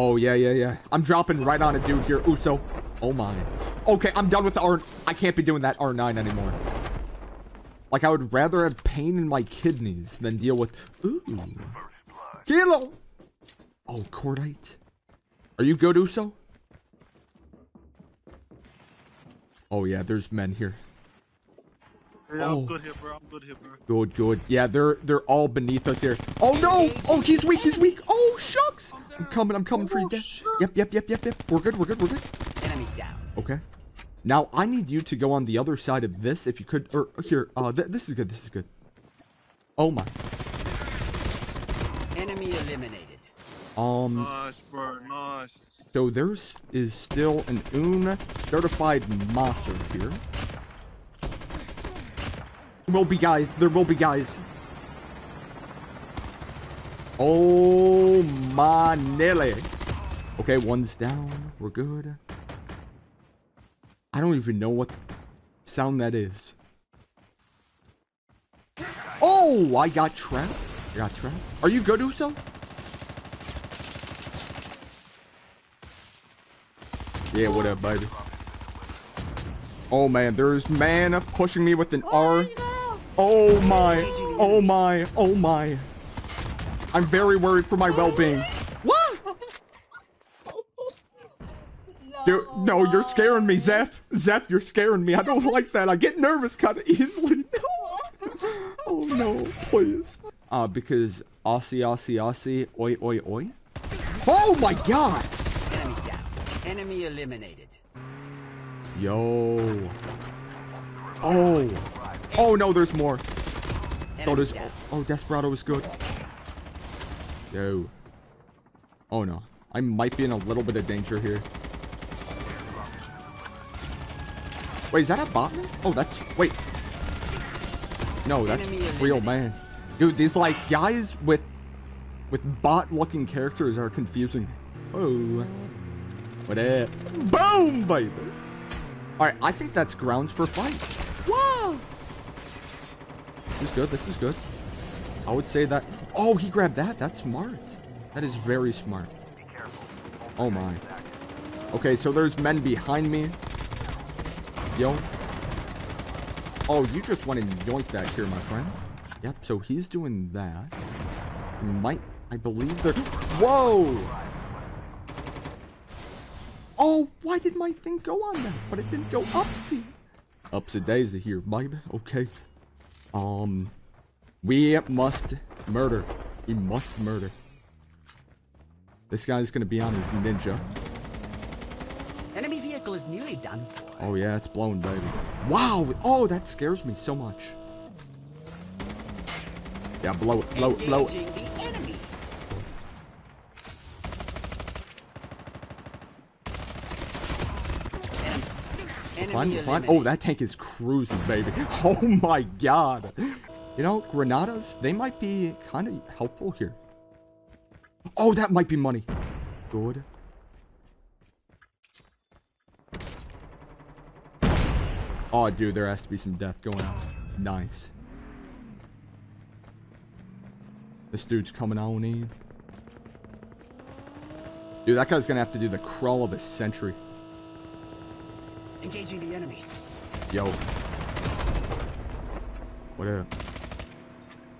Oh, yeah, yeah, yeah. I'm dropping right on a dude here. Uso. Oh, my. Okay, I'm done with the R... I can't be doing that R9 anymore. Like, I would rather have pain in my kidneys than deal with... Ooh. Kilo! Oh, Cordite. Are you good, Uso? Oh, yeah, there's men here. Yeah, Oh. I'm good here, bro. I'm good here, bro. Good, good. Yeah, they're they're all beneath us here. Oh no! Oh, he's weak. He's weak. Oh shucks! I'm coming. I'm coming for you. Dad. Yep, yep, yep, yep, yep. We're good. We're good. We're good. Enemy down. Okay. Now I need you to go on the other side of this, if you could. Or here. Uh, th this is good. This is good. Oh my. Enemy eliminated. Um. Nice, bro. Nice. So there's is still an Un certified master here. There will be guys. There will be guys. Oh my Nelly. Okay, one's down. We're good. I don't even know what sound that is. Oh, I got trapped. I got trapped. Are you good, Uso? Yeah, what up, baby? Oh man, there's man pushing me with an R. Oh my, oh my, oh my. I'm very worried for my well-being. What? Dude, no, you're scaring me, Zeph. Zeph, you're scaring me. I don't like that. I get nervous kind of easily. No. Oh no, please. Uh, because Aussie, Aussie, Aussie, oi, oi, oi. Oh my god! Enemy down. Enemy eliminated. Yo. Oh. Oh no, there's more. Oh, there's. Oh, Desperado is good. Yo. Oh no. I might be in a little bit of danger here. Wait, is that a bot? Oh, that's. Wait. No, that's real man. Dude, these like guys with with bot looking characters are confusing. Oh. What up? Boom, baby. Alright, I think that's grounds for fight. Whoa! This is good, this is good. I would say that... Oh, he grabbed that. That's smart. That is very smart. Oh my. Okay, so there's men behind me. Yo. Oh, you just went and yoinked that here, my friend. Yep, so he's doing that. Might... I believe they're... Whoa! Oh, why did my thing go on that? But it didn't go upsy. Upsy daisy here, baby. Okay. Um, we must murder. We must murder. This guy's gonna be on his ninja. Enemy vehicle is nearly done for. Oh yeah, it's blown, baby. Wow! Oh, that scares me so much. Yeah, blow it, blow it, blow it. Engaging the enemies. Enemy Fun, fun. Oh, that tank is cruising, baby. Oh my god. You know, granadas, they might be kind of helpful here. Oh, that might be money. Good. Oh, dude, there has to be some death going on. Nice. This dude's coming on in. Dude, that guy's gonna have to do the crawl of a century. Engaging the enemies. Yo. What up?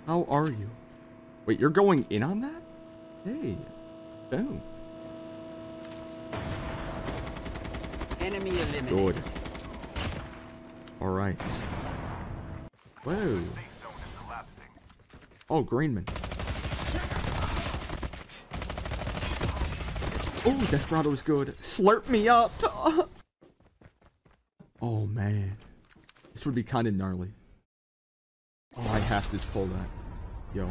How are you? Wait, you're going in on that? Hey. Boom. Enemy eliminated. Good. Alright. Whoa. Oh, Greenman. Oh, Desperado's good. Slurp me up! oh, man. This would be kind of gnarly. Oh, I have to pull that. Yo.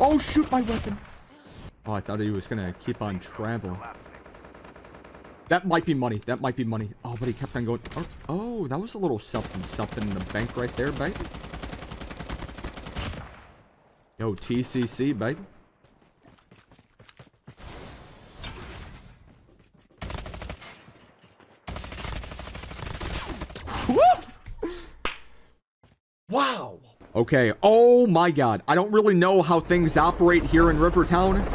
Oh, shoot my weapon! Oh, I thought he was gonna keep on traveling. That might be money. That might be money. Oh, but he kept on going. Oh, oh, that was a little something, something in the bank right there, baby. Yo, TCC, baby. Wow. Okay. Oh my god. I don't really know how things operate here in Rivertown.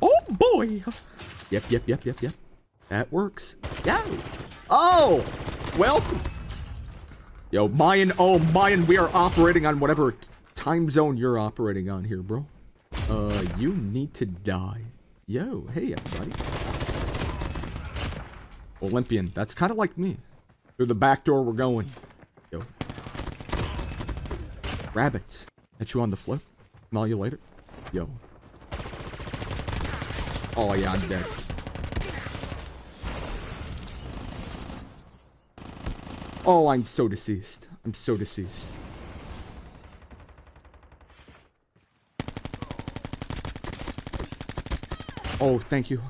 Oh boy. Yep, yep, yep, yep, yep. That works. Yeah. Oh, well. Yo, Mayan. Oh, Mayan, we are operating on whatever time zone you're operating on here, bro. Uh, you need to die. Yo, hey, everybody. Olympian. That's kind of like me. Through the back door we're going. Yo. Rabbits. Hit you on the flip. Smell you later. Yo. Oh yeah, I'm dead. Oh, I'm so deceased. I'm so deceased. Oh, thank you.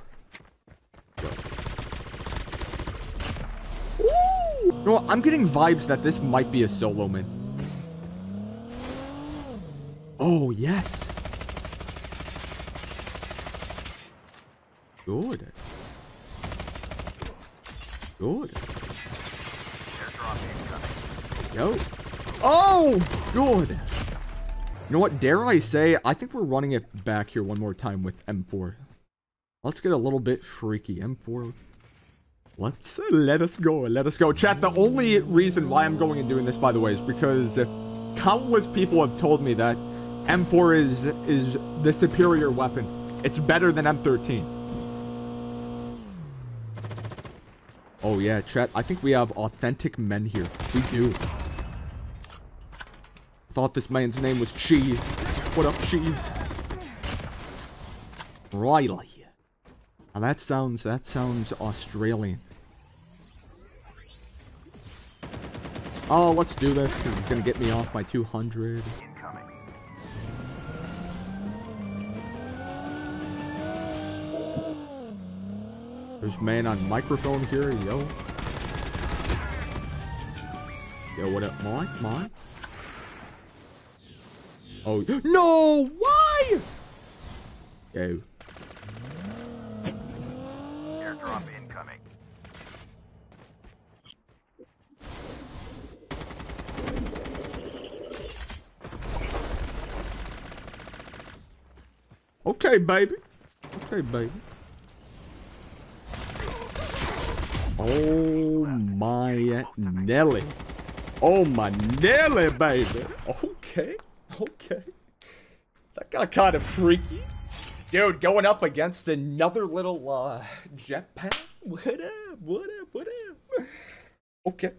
Ooh. No, I'm getting vibes that this might be a solo man. Oh, yes. Good. Good. Yo. Oh, good. You know what? Dare I say, I think we're running it back here one more time with M4. Let's get a little bit freaky. M4. Let's uh, let us go. Let us go. Chat, the only reason why I'm going and doing this, by the way, is because countless people have told me that M4 is is the superior weapon. It's better than M13. Oh yeah, chat. I think we have authentic men here. We do. Thought this man's name was Cheese. What up, Cheese? Riley. Now that sounds that sounds Australian. Oh, let's do this because it's gonna get me off my 200. There's man on microphone here, yo. Yo, what up, Mike? Mike? Oh, no! Why? Yo. Okay, baby. Okay, baby. Oh my Nelly. Oh my Nelly, baby. Okay. Okay. That got kind of freaky. Dude, going up against another little uh jetpack? What up? What up? What up? Okay.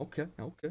Okay. Okay.